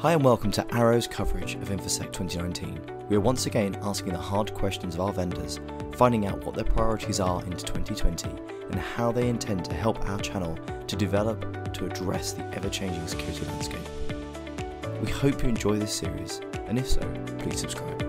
Hi and welcome to Arrow's coverage of InfoSec 2019. We are once again asking the hard questions of our vendors, finding out what their priorities are into 2020 and how they intend to help our channel to develop to address the ever changing security landscape. We hope you enjoy this series, and if so, please subscribe.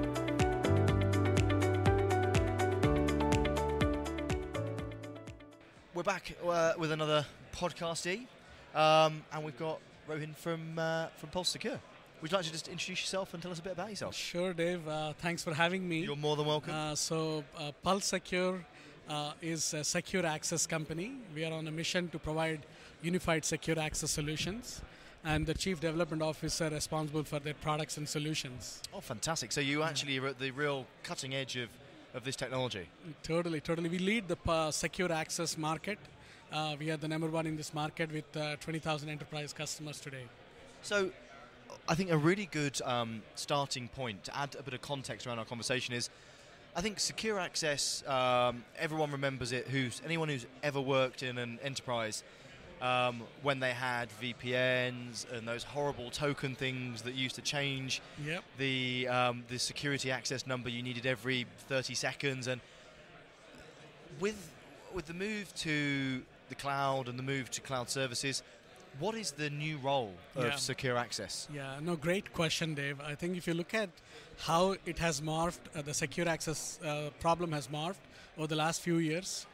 We're back uh, with another podcastee, um, and we've got Rohin from uh, from Pulse Secure. Would you like to just introduce yourself and tell us a bit about yourself? Sure, Dave. Uh, thanks for having me. You're more than welcome. Uh, so, uh, Pulse Secure uh, is a secure access company. We are on a mission to provide unified secure access solutions. And the chief development officer responsible for their products and solutions. Oh, fantastic! So you actually are at the real cutting edge of, of this technology. Totally, totally. We lead the uh, secure access market. Uh, we are the number one in this market with uh, 20,000 enterprise customers today. So, I think a really good um, starting point to add a bit of context around our conversation is, I think secure access. Um, everyone remembers it. Who's anyone who's ever worked in an enterprise um, when they had VPNs and those horrible token things that used to change Yep. the um, the security access number you needed every 30 seconds and with with the move to the cloud and the move to cloud services what is the new role of Yeah. secure access Yeah, no, great question, Dave. I think if you look at how it has morphed, uh, the secure access uh, problem has morphed over the last few years.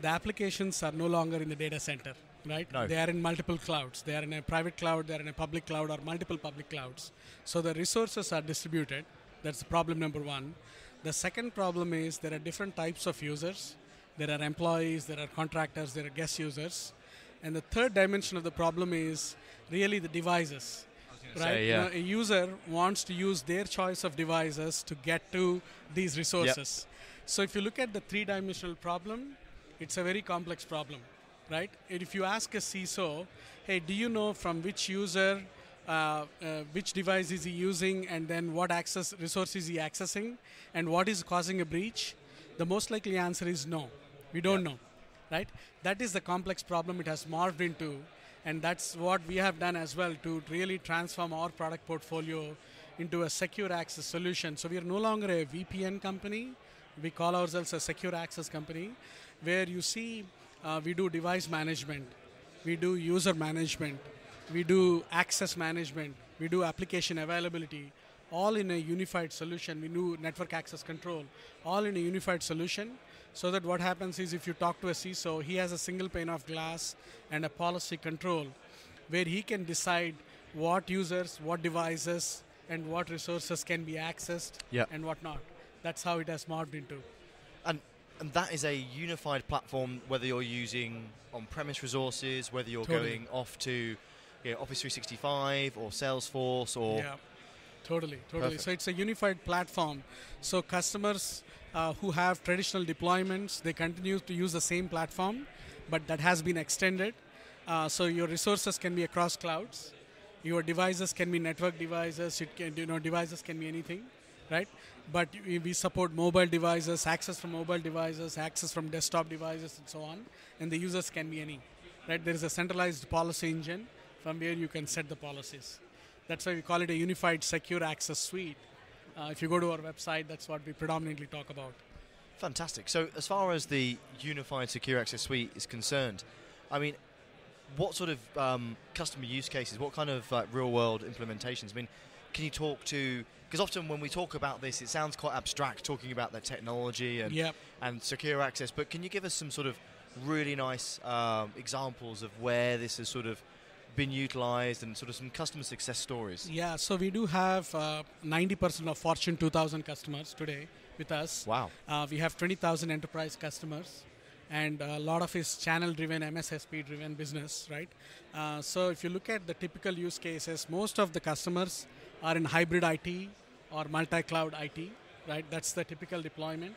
The applications are no longer in the data center, right? No. They are in multiple clouds. They are in a private cloud, they are in a public cloud, or multiple public clouds. So the resources are distributed. That's problem number one. The second problem is there are different types of users. There are employees, there are contractors, there are guest users. And the third dimension of the problem is really the devices. Right? say, You know, a user wants to use their choice of devices to get to these resources. So if you look at the three-dimensional problem, it's a very complex problem, right? And if you ask a CISO, hey, do you know from which user, uh, uh, which device is he using, and then what access resource is he accessing, and what is causing a breach? The most likely answer is no. We don't know, right? That is the complex problem it has morphed into, and that's what we have done as well to really transform our product portfolio into a secure access solution. So we are no longer a VPN company. We call ourselves a secure access company, where you see uh, we do device management, we do user management, we do access management, we do application availability, all in a unified solution. We do network access control, all in a unified solution. So that what happens is if you talk to a CISO, he has a single pane of glass and a policy control where he can decide what users, what devices, and what resources can be accessed Yep. and what not. That's how it has morphed into. and and that is a unified platform whether you're using on-premise resources whether you're Totally. going off to you know, office 365 or salesforce or Yeah, totally, totally. Perfect. So it's a unified platform. So customers uh, who have traditional deployments, they continue to use the same platform, but that has been extended. Uh, so your resources can be across clouds. Your devices can be network devices. It can, you know, devices can be anything, right? But we we support mobile devices, access from mobile devices, access from desktop devices, and so on. And the users can be any, right? There is a centralized policy engine from where you can set the policies. That's why we call it a unified secure access suite. Uh, if you go to our website, that's what we predominantly talk about. Fantastic. So, as far as the unified secure access suite is concerned, I mean, what sort of um, customer use cases, what kind of like, real world implementations? I mean, can you talk to? Because often when we talk about this, it sounds quite abstract, talking about the technology and Yep. and secure access. But can you give us some sort of really nice um, examples of where this has sort of been utilized and sort of some customer success stories? Yeah, so we do have uh, 90% of Fortune 2000 customers today with us. Wow. Uh, we have 20,000 enterprise customers, and a lot of is channel-driven, MSSP-driven business, right? Uh, so if you look at the typical use cases, most of the customers are in hybrid IT or multi-cloud IT, right? That's the typical deployment,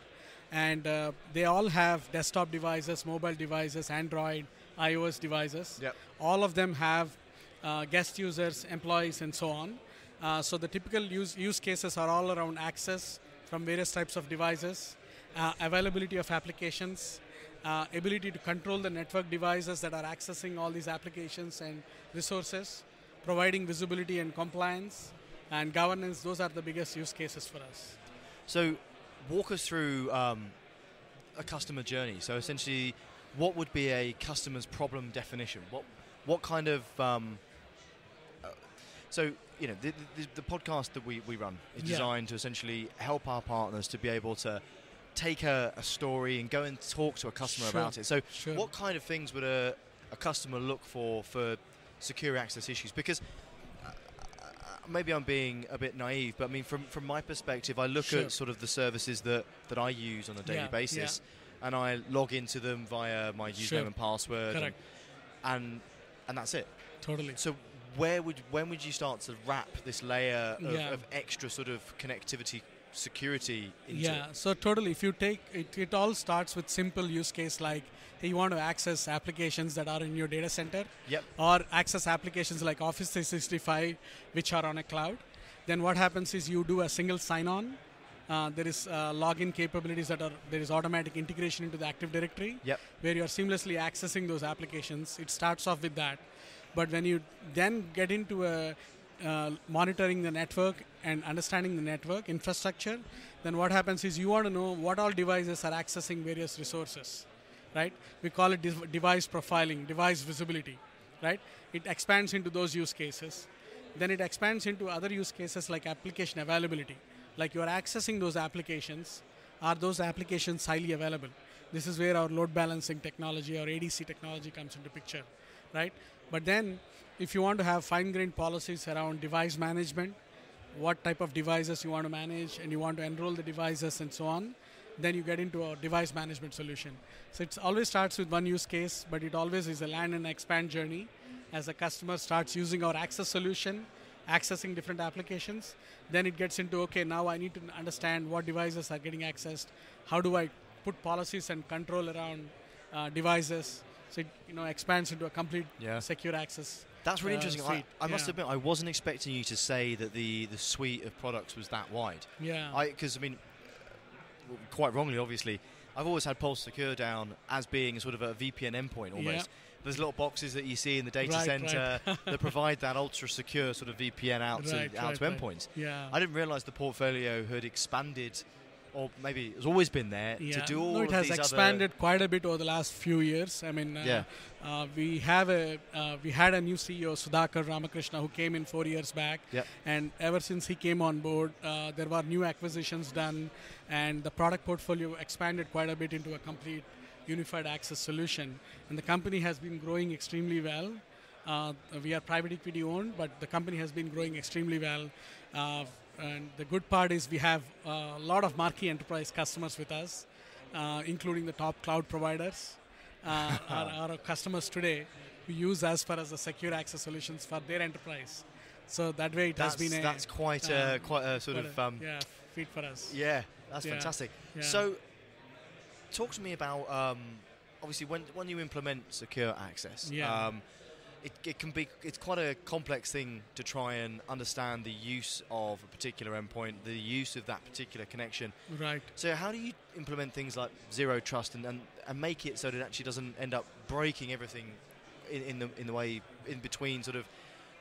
and uh, they all have desktop devices, mobile devices, Android, iOS devices. Yep. All of them have uh, guest users, employees, and so on. Uh, so the typical use, use cases are all around access from various types of devices, uh, availability of applications, uh, ability to control the network devices that are accessing all these applications and resources, providing visibility and compliance and governance. Those are the biggest use cases for us. So, walk us through um, a customer journey. So, essentially, what would be a customer's problem definition? What what kind of um, uh, so you know the, the, the, podcast that we, we run is Yeah. designed to essentially help our partners to be able to take a, a story and go and talk to a customer Sure. about it. So, Sure. what kind of things would a, a customer look for for secure access issues? Because uh, maybe I'm being a bit naive, but I mean, from from my perspective, I look Sure. at sort of the services that that I use on a daily Yeah, basis, and I log into them via my username Sure. and password, and, Correct. and and that's it. Totally. So. Where would when would you start to wrap this layer of, Yeah. of extra sort of connectivity security into Yeah, it? so totally. If you take it, it all starts with simple use case like hey, you want to access applications that are in your data center Yep. or access applications like Office 365 which are on a cloud. Then what happens is you do a single sign-on. Uh, there is uh, login capabilities that are there is automatic integration into the Active Directory Yep. where you are seamlessly accessing those applications. It starts off with that, but when you then get into a uh, monitoring the network and understanding the network infrastructure, then what happens is you want to know what all devices are accessing various resources, right? We call it dev- device profiling, device visibility, right? It expands into those use cases. Then it expands into other use cases like application availability, like you are accessing those applications. Are those applications highly available? This is where our load balancing technology or ADC technology comes into picture, right? But then, if you want to have fine-grained policies around device management, what type of devices you want to manage, and you want to enroll the devices and so on, then you get into a device management solution. So it always starts with one use case, but it always is a land and expand journey. As a customer starts using our access solution, accessing different applications, then it gets into okay, now I need to understand what devices are getting accessed. How do I put policies and control around uh, devices? So it you know expands into a complete Yeah. secure access. That's really uh, interesting. I, suite. I must Yeah. admit, I wasn't expecting you to say that the, the suite of products was that wide. Yeah. I because I mean, quite wrongly, obviously, I've always had Pulse Secure down as being sort of a VPN endpoint almost. Yeah. There's little boxes that you see in the data Right, center that provide that ultra secure sort of VPN out Right, to out to right. endpoints. yeah. I didn't realise the portfolio had expanded, or maybe it's always been there yeah. to do all no, it has expanded quite a bit over the last few years. I mean, uh, Yeah. uh, we have a uh, we had a new CEO, Sudhakar Ramakrishna, who came in four years back, Yep. and ever since he came on board, uh, there were new acquisitions done, and the product portfolio expanded quite a bit into a complete unified access solution. And the company has been growing extremely well. Uh, we are private equity owned, but the company has been growing extremely well. Uh, and the good part is we have uh, a lot of marquee enterprise customers with us, uh, including the top cloud providers. Uh, are our customers today who use us for as the secure access solutions for their enterprise. So that way it That's, has been a that's quite a um, quite a sort of a- um, yeah feat for us. Yeah, that's Yeah, fantastic. yeah. So, talk to me about um, obviously when when you implement secure access. Yeah. It, it can be it's quite a complex thing to try and understand the use of a particular endpoint, the use of that particular connection. Right. So how do you implement things like zero trust and, and, and make it so that it actually doesn't end up breaking everything in, in the in the way in between sort of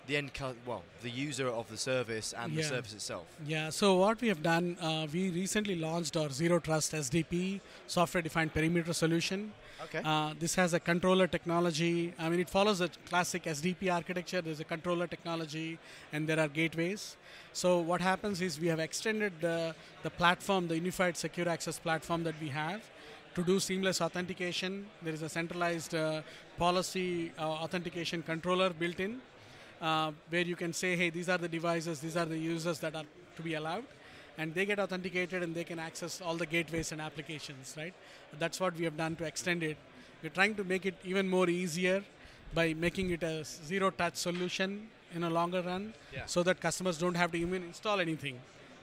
the end cu- well the user of the service and the service itself. Yeah. So what we have done, uh, we recently launched our Zero Trust SDP software-defined perimeter solution. Okay. Uh, this has a controller technology. I mean, it follows a classic SDP architecture. There's a controller technology, and there are gateways. So what happens is we have extended the, the platform, the unified secure access platform that we have, to do seamless authentication. There is a centralized uh, policy uh, authentication controller built in, uh, where you can say, hey, these are the devices, these are the users that are to be allowed and they get authenticated and they can access all the gateways and applications, right? That's what we have done to extend it. We're trying to make it even more easier by making it a zero touch solution in a longer run Yeah. so that customers don't have to even install anything,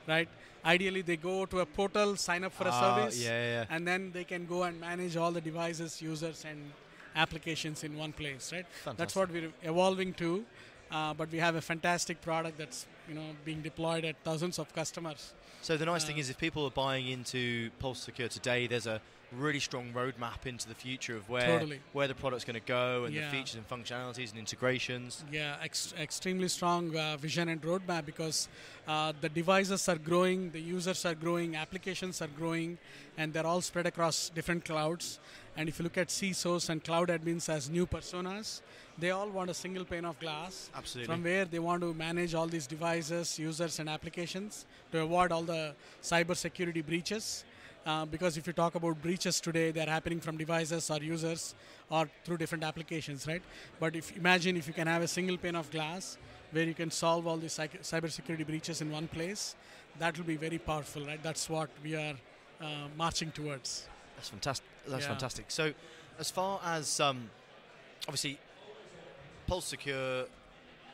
right? Ideally, they go to a portal, sign up for a Ah, service, yeah, yeah, and then they can go and manage all the devices, users, and applications in one place, right? That's what we're evolving to. Uh, but we have a fantastic product that's you know being deployed at thousands of customers. So the nice thing Uh, is, if people are buying into Pulse Secure today, there's a really strong roadmap into the future of where Totally. where the product's going to go and Yeah. the features and functionalities and integrations. Yeah, ex- extremely strong uh, vision and roadmap because uh, the devices are growing, the users are growing, applications are growing, and they're all spread across different clouds. And if you look at CISOs and cloud admins as new personas, they all want a single pane of glass Absolutely. from where they want to manage all these devices, users, and applications to avoid all the cyber security breaches. Uh, because if you talk about breaches today, they're happening from devices or users or through different applications, right? But if imagine if you can have a single pane of glass where you can solve all these cyc- cyber security breaches in one place, that will be very powerful, right? That's what we are uh, marching towards. That's fantastic. That's Yeah. fantastic. So, as far as um, obviously, Pulse Secure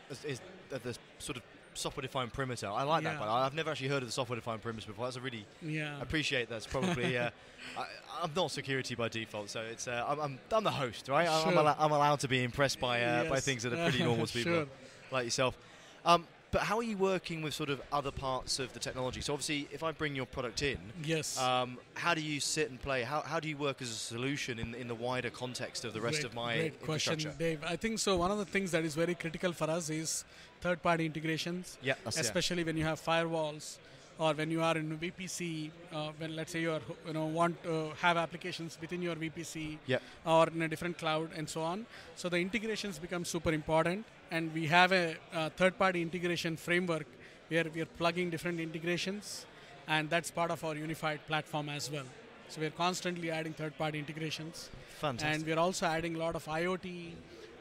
is, is the sort of software-defined perimeter. I like that, Yeah. but I've never actually heard of the software-defined perimeter before. That's a really Yeah. I appreciate that's probably. Uh, I, I'm not security by default, so it's uh, I'm, I'm I'm the host, right? I'm, I'm, Sure. allo- I'm allowed to be impressed by uh, by things that are pretty normal to people Sure. like yourself. Um, but how are you working with sort of other parts of the technology? So obviously, if I bring your product in, Yes. um, how do you sit and play? How, how do you work as a solution in, in the wider context of the rest Great- of my great question. Dave. I think so. One of the things that is very critical for us is third-party integrations, Yeah, especially when you have firewalls or when you are in VPC. Uh, when let's say you are you know want to have applications within your VPC Yeah. or in a different cloud and so on. So the integrations become super important, and we have a, uh third-party integration framework where we are plugging different integrations, and that's part of our unified platform as well. So we're constantly adding third-party integrations. Fantastic. And we're also adding a lot of IoT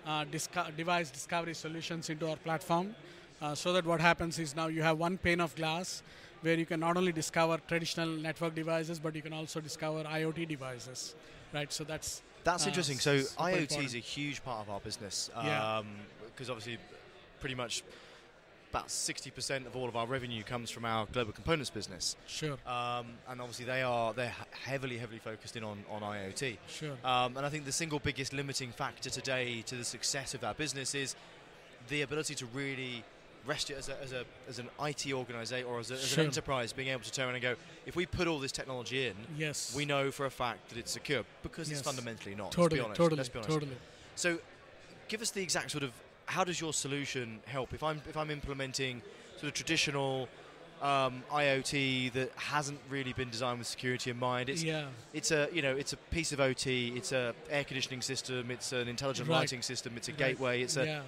uh, disco- device discovery solutions into our platform. Uh, so that what happens is now you have one pane of glass where you can not only discover traditional network devices, but you can also discover IoT devices, right? So that's That's uh, interesting. So IoT important. is a huge part of our business. Yeah. Because obviously, pretty much about 60% of all of our revenue comes from our global components business. sure, Um, and obviously, they are they're heavily, heavily focused in on, on IoT. sure, Um, and I think the single biggest limiting factor today to the success of that business is the ability to really rest it as, a, as, a, as an IT organization or as, a, as Sure. an enterprise, being able to turn around and go, if we put all this technology in, yes, we know for a fact that it's secure because Yes. it's fundamentally not. totally, let's be honest. totally, let's be honest. totally. So, give us the exact sort of how does your solution help if I'm if I'm implementing sort of traditional um, IoT that hasn't really been designed with security in mind. It's yeah, it's a you know it's a piece of OT. It's a air conditioning system. It's an intelligent Right. lighting system. It's a Right. gateway. It's a yeah.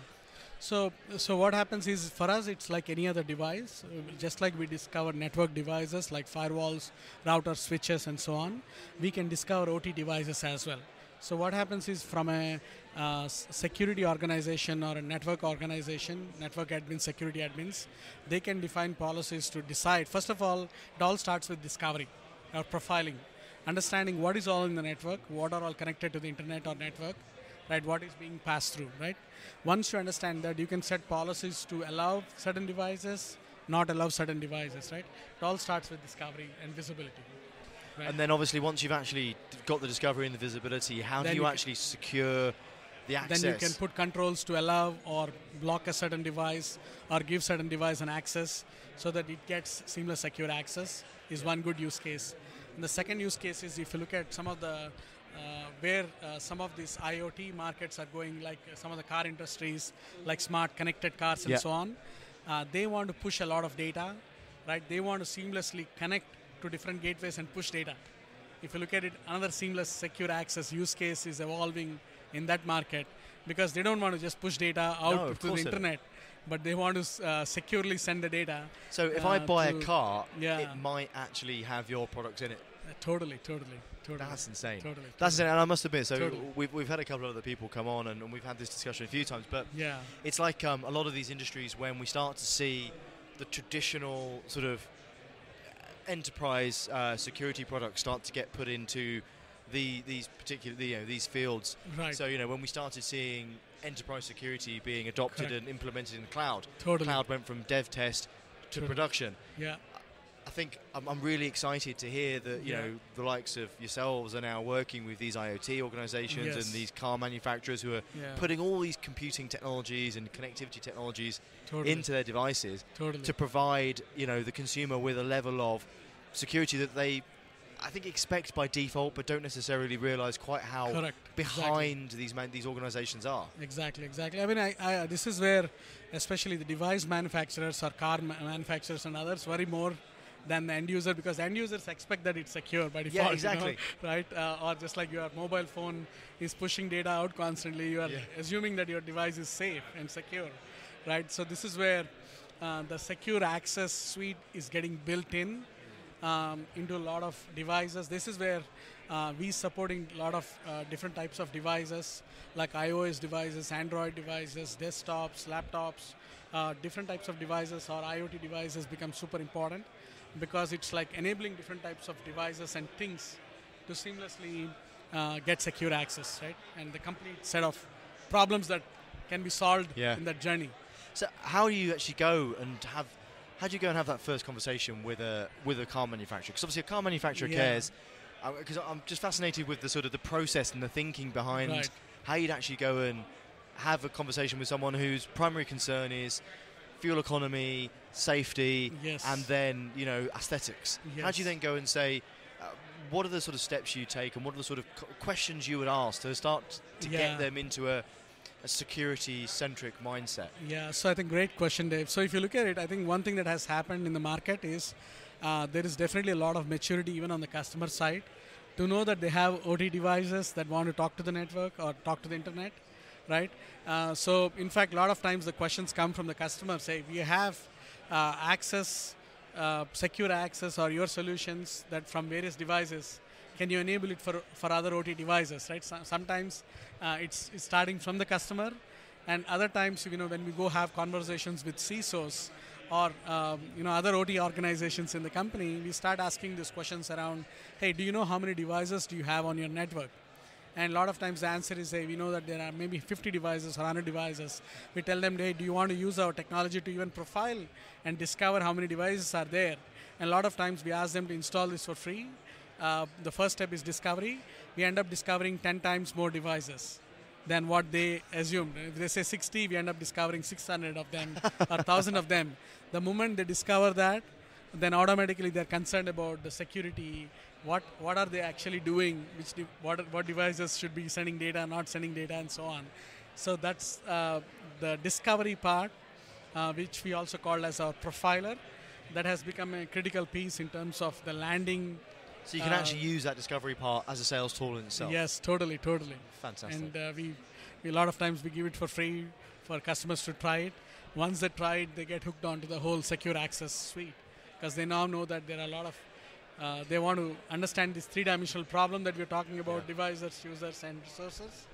So, so what happens is for us, it's like any other device. Just like we discover network devices like firewalls, routers, switches, and so on, we can discover OT devices as well. So what happens is from a uh, security organization or a network organization, network admins, security admins, they can define policies to decide. First of all, it all starts with discovery or profiling, understanding what is all in the network, what are all connected to the internet or network, right? What is being passed through, right? Once you understand that, you can set policies to allow certain devices, not allow certain devices, right? It all starts with discovery and visibility. Right? and then obviously once you've actually got the discovery and the visibility, how Then do you, you actually secure the access? then you can put controls to allow or block a certain device or give certain device an access so that it gets seamless secure access is one good use case and the second use case is if you look at some of the where uh, some of these IoT markets are going, like uh, some of the car industries, like smart connected cars and Yeah. so on, uh, they want to push a lot of data, right? They want to seamlessly connect to different gateways and push data. If you look at it, another seamless secure access use case is evolving in that market because they don't want to just push data out No, to the internet, but they want to uh, securely send the data. so if I uh, buy a car, yeah. it might actually have your products in it. Uh, totally, totally, totally. That's insane. Totally. That's insane. And I must admit, so Totally. we've, we've had a couple of other people come on and, and we've had this discussion a few times, but Yeah. it's like um, a lot of these industries when we start to see the traditional sort of enterprise uh, security products start to get put into the these particular you know these fields. Right. So you know when we started seeing enterprise security being adopted Correct. and implemented in the cloud, Totally. cloud went from dev test to Totally. production. Yeah. I think I'm, I'm really excited to hear that you Yeah. know the likes of yourselves are now working with these IoT organisations Yes. and these car manufacturers who are Yeah. putting all these computing technologies and connectivity technologies Totally. into their devices totally. to provide you know the consumer with a level of security that they I think expect by default, but don't necessarily realise quite how Correct. behind Exactly. these man- these organisations are. Exactly, exactly. I mean, I, I, this is where, especially the device manufacturers or car ma- manufacturers and others, worry more than the end user because end users expect that it's secure by default. you know, exactly. right? Uh, or just like your mobile phone is pushing data out constantly, you are Yeah. assuming that your device is safe and secure, right? So this is where uh, the secure access suite is getting built in um, into a lot of devices. This is where uh, we supporting a lot of uh, different types of devices like iOS devices, Android devices, desktops, laptops, uh, different types of devices or IoT devices become super important because it's like enabling different types of devices and things to seamlessly uh, get secure access, right? And the complete set of problems that can be solved Yeah. in that journey. So how do you actually go and have? How do you go and have that first conversation with a with a car manufacturer? Because obviously a car manufacturer Yeah. cares. Because I'm just fascinated with the sort of the process and the thinking behind Right. how you'd actually go and have a conversation with someone whose primary concern is fuel economy, safety, Yes. and then you know aesthetics. How do you then go and say? Uh, what are the sort of steps you take, and what are the sort of co- questions you would ask to start to Yeah. get them into a, a security-centric mindset? Yeah, so I think great question, Dave. So if you look at it, I think one thing that has happened in the market is uh, there is definitely a lot of maturity even on the customer side to know that they have OT devices that want to talk to the network or talk to the internet, right? Uh, so in fact, a lot of times the questions come from the customer say, we have uh, access, uh, secure access or your solutions that from various devices. Can you enable it for, for other OT devices, right? So, sometimes uh, it's, it's starting from the customer and other times you know when we go have conversations with CISOs or um, you know other OT organizations in the company, we start asking these questions around, hey, do you know how many devices do you have on your network? And a lot of times the answer is, hey, we know that there are maybe 50 devices or 100 devices. We tell them, hey, do you want to use our technology to even profile and discover how many devices are there? And a lot of times we ask them to install this for free. Uh, the first step is discovery. We end up discovering 10 times more devices than what they assumed. If they say 60, we end up discovering 600 of them or 1,000 of them. The moment they discover that, then automatically they're concerned about the security. What what are they actually doing? Which de- what what devices should be sending data, not sending data, and so on. So that's uh, the discovery part, uh, which we also call as our profiler. That has become a critical piece in terms of the landing. So you can Uh, actually use that discovery part as a sales tool in itself. Yes, totally, totally. Fantastic. and uh, we, we a lot of times we give it for free for customers to try it once they try it they get hooked onto the whole secure access suite because they now know that there are a lot of uh, they want to understand this three-dimensional problem that we're talking about Yeah. devices users and resources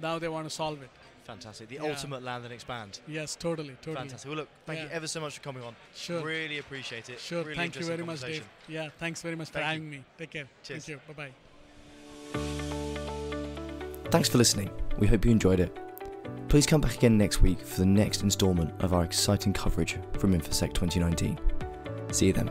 now they want to solve it Fantastic. The Yeah. ultimate land and expand. yes totally totally Fantastic. Well, look, thank you ever so much for coming on. sure Really appreciate it. sure Really thank you very much dave yeah thanks very much for Thank you. having me take care Cheers. thank you bye-bye Thanks for listening. We hope you enjoyed it. Please come back again next week for the next instalment of our exciting coverage from InfoSec 2019. See you then.